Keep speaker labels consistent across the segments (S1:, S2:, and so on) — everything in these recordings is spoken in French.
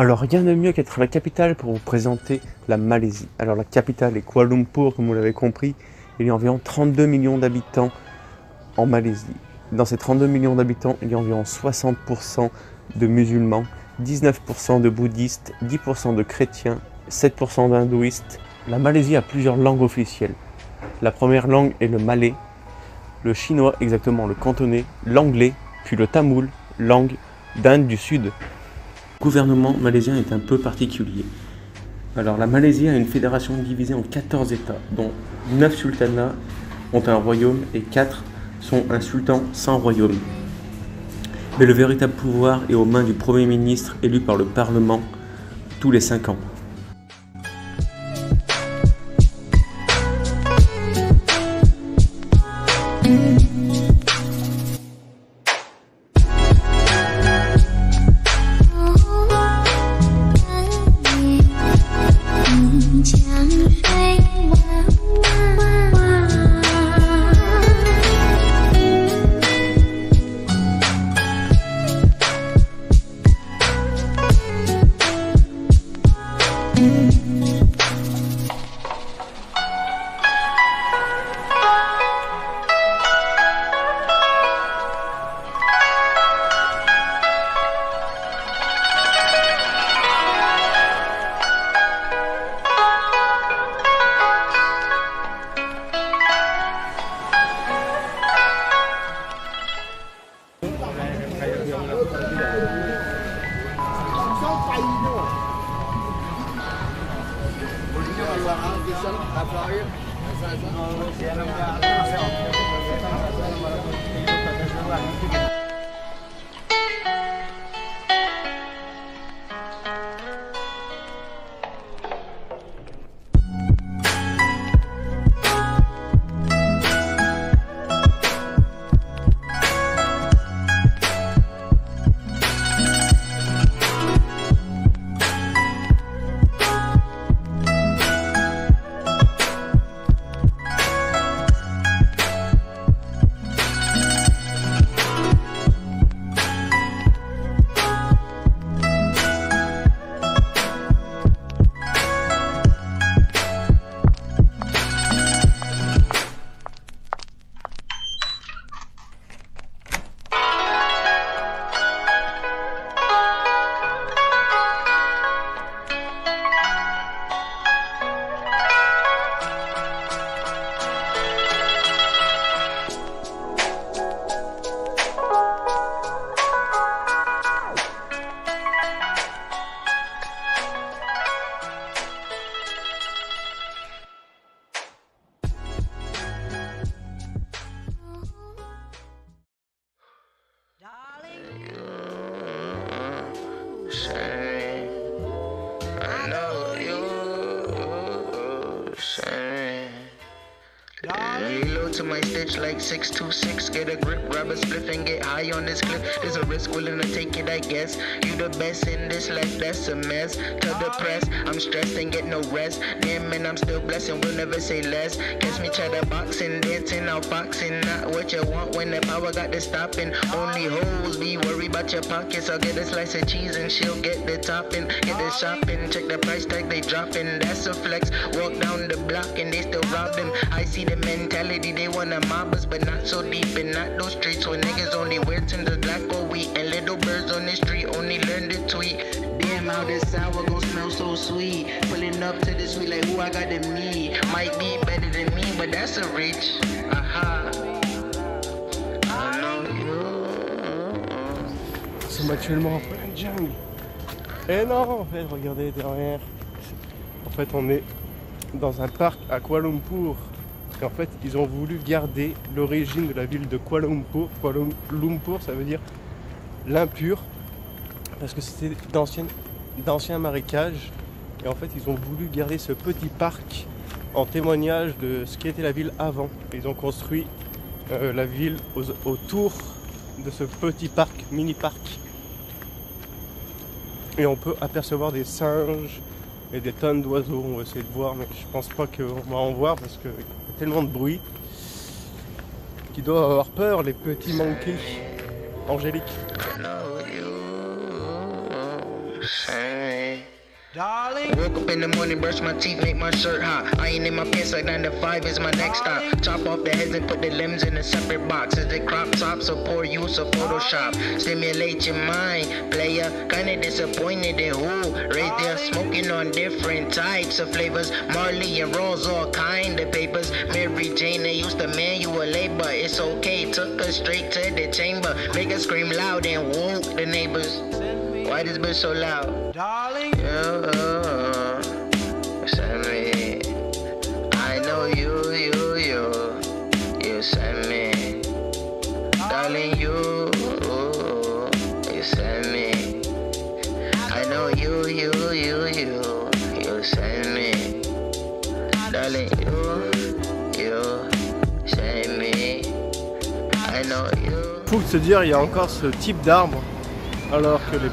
S1: Alors rien de mieux qu'être la capitale pour vous présenter la Malaisie. Alors la capitale est Kuala Lumpur, comme vous l'avez compris. Il y a environ 32 millions d'habitants en Malaisie. Dans ces 32 millions d'habitants, il y a environ 60% de musulmans, 19% de bouddhistes, 10% de chrétiens, 7% d'hindouistes. La Malaisie a plusieurs langues officielles. La première langue est le malais, le chinois exactement le cantonais, l'anglais, puis le tamoul, langue d'Inde du Sud. Le gouvernement malaisien est un peu particulier. Alors la Malaisie a une fédération divisée en 14 États, dont 9 sultanats ont un royaume et 4 sont un sultan sans royaume. Mais le véritable pouvoir est aux mains du Premier ministre élu par le Parlement tous les 5 ans. Sure.
S2: To my stitch like 626. Get a grip, grab a spliff, and get high on this clip. There's a risk, willing to take it, I guess. You the best in this life, that's a mess. Tell the press, I'm stressed and get no rest. Damn, man, I'm still blessed and will never say less. Catch me chatterboxing, dancing, outfoxing. Not what you want when the power got to stopping. Only hoes be worried about your pockets. I'll get a slice of cheese and she'll get the topping. Get the shopping, check the price tag, they dropping. That's a flex. Walk down the block and they still robbing. I see the mentality, they wanna mob us, but not so deep and not those streets where niggas only wear Tinder black or wheat. And little birds on the street only learn to tweet. Damn, how this sour gon' smell so sweet? Pulling up to the sweet like who I got to me. Might be better than me, but that's a reach. Aha.
S3: Nous sommes actuellement en pleine jungle. Et non, en fait, regardez derrière. En fait, on est dans un parc à Kuala Lumpur. En fait, ils ont voulu garder l'origine de la ville de Kuala Lumpur. Kuala Lumpur, ça veut dire l'impur. Parce que c'était d'anciens marécages. Et en fait, ils ont voulu garder ce petit parc en témoignage de ce qu'était la ville avant. Ils ont construit euh, la ville autour de ce petit parc, mini parc. Et on peut apercevoir des singes et des tonnes d'oiseaux. On va essayer de voir, mais je pense pas qu'on va en voir parce qu'il y a tellement de bruit qu'ils doivent avoir peur, les petits monkeys angéliques.
S2: I know you. Hey. Woke up in the morning, brush my teeth, make my shirt hot. I ain't in my pants like 9 to 5 is my next stop. Chop off the heads and put the limbs in a separate box. Is it crop tops or poor use of Photoshop? Stimulate your mind, player. Kinda disappointed in who? Right there smoking on different types of flavors. Marley and Rose, all kind of papers. Mary Jane, they used to manual labor. It's okay, took us straight to the chamber. Make us scream loud and woke the neighbors. Why this bitch so loud? Darling.
S3: Faut se dire, il y a encore ce type d'arbre, alors que les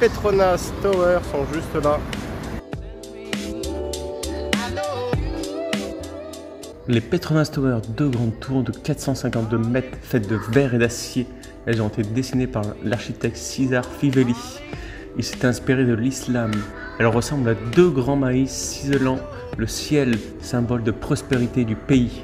S3: Petronas Tower sont juste là.
S1: Les Petronas Tower, deux grandes tours de 452 mètres faites de verre et d'acier. Elles ont été dessinées par l'architecte César Fivelli. Il s'est inspiré de l'islam. Elles ressemblent à deux grands maïs ciselant le ciel, symbole de prospérité du pays.